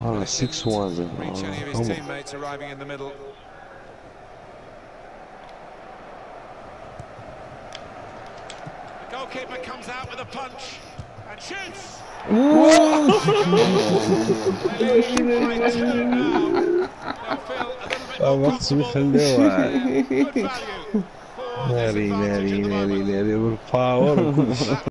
Oh, six ones. Reach any of his Oh, teammates arriving in the middle. The goalkeeper comes out with a punch and shoots. Oh, what's with